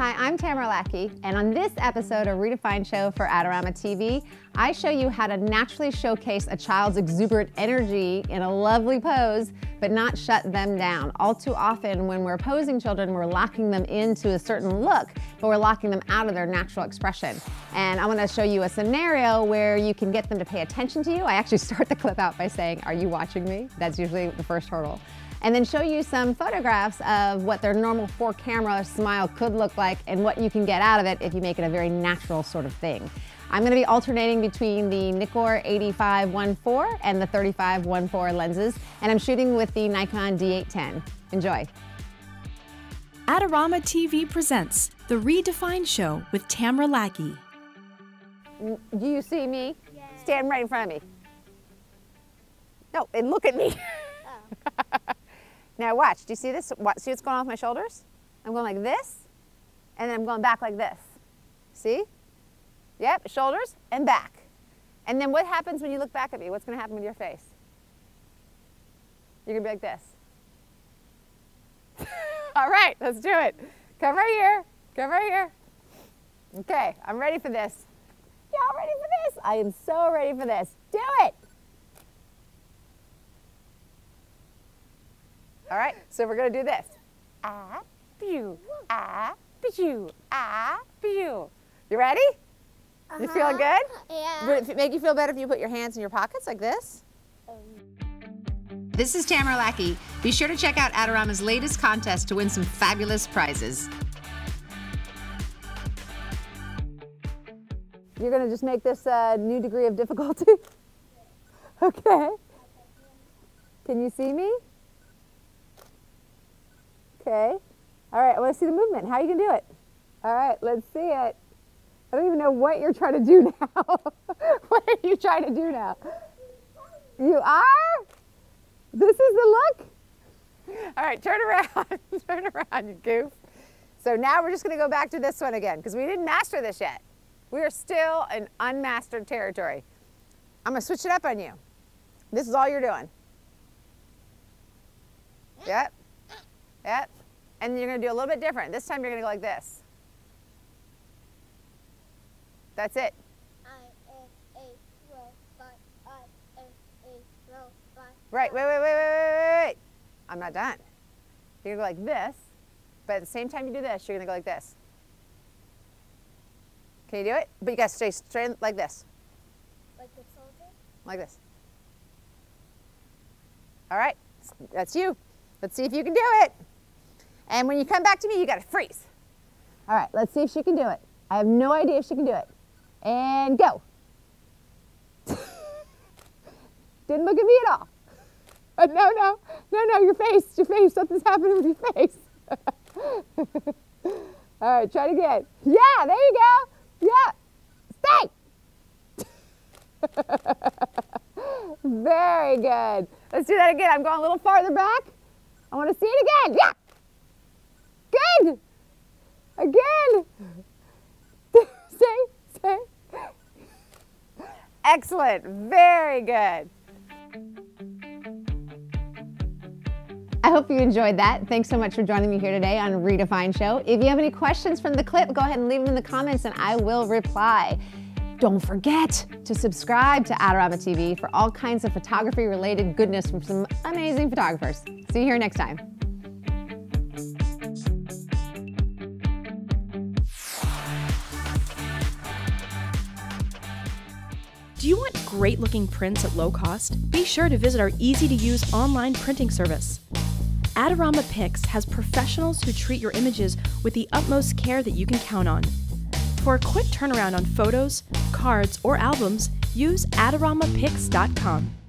Hi, I'm Tamara Lackey, and on this episode of Redefined Show for Adorama TV, I show you how to naturally showcase a child's exuberant energy in a lovely pose, but not shut them down. All too often, when we're posing children, we're locking them into a certain look, but we're locking them out of their natural expression. And I want to show you a scenario where you can get them to pay attention to you. I actually start the clip out by saying, Are you watching me? That's usually the first hurdle and then show you some photographs of what their normal for camera smile could look like and what you can get out of it if you make it a very natural sort of thing. I'm going to be alternating between the Nikkor 8514 and the 3514 lenses, and I'm shooting with the Nikon D810. Enjoy. Adorama TV presents The Redefined Show with Tamara Lackey. Do you see me? Yeah. Stand right in front of me. No, and look at me. Now watch, do you see this? See what's going on with my shoulders? I'm going like this, and then I'm going back like this. See? Yep, shoulders and back. And then what happens when you look back at me? What's going to happen with your face? You're to be like this. All right, let's do it. Come right here. Come right here. Okay, I'm ready for this. Y'all ready for this? I am so ready for this. Do it. All right, so we're gonna do this. Ah, pew, ah, pew, ah, pew. You ready? Uh -huh. You feeling uh-huh. good? Yeah. Would it make you feel better if you put your hands in your pockets like this? This is Tamara Lackey. Be sure to check out Adorama's latest contest to win some fabulous prizes. You're gonna just make this a new degree of difficulty? okay. Can you see me? Okay. All right, I want to see the movement. How are you going to do it? All right, let's see it. I don't even know what you're trying to do now. what are you trying to do now? You are? This is the look? All right, turn around. turn around, you goof. So now we're just going to go back to this one again because we didn't master this yet. We are still in unmastered territory. I'm going to switch it up on you. This is all you're doing. Yep. Yep. And you're going to do a little bit different. This time you're going to go like this. That's it. Right, wait, wait, wait, wait, wait, wait. I'm not done. You're going to go like this, but at the same time you do this, you're going to go like this. Can you do it? But you got to stay straight like this. Like soldier? Like this. All right, that's you. Let's see if you can do it. And when you come back to me, you got to freeze. All right, let's see if she can do it. I have no idea if she can do it. And go. Didn't look at me at all. Uh, no, no, no, no, your face, your face, something's happening with your face. all right, try it again. Yeah, there you go. Yeah, stay. Very good. Let's do that again. I'm going a little farther back. I want to see it again. Yeah. Good. Again. say, say. Excellent. Very good. I hope you enjoyed that. Thanks so much for joining me here today on Redefine Show. If you have any questions from the clip, go ahead and leave them in the comments and I will reply. Don't forget to subscribe to Adorama TV for all kinds of photography related goodness from some amazing photographers. See you here next time. Do you want great looking prints at low cost? Be sure to visit our easy to use online printing service. Adorama Pix has professionals who treat your images with the utmost care that you can count on. For a quick turnaround on photos, cards, or albums, use AdoramaPix.com.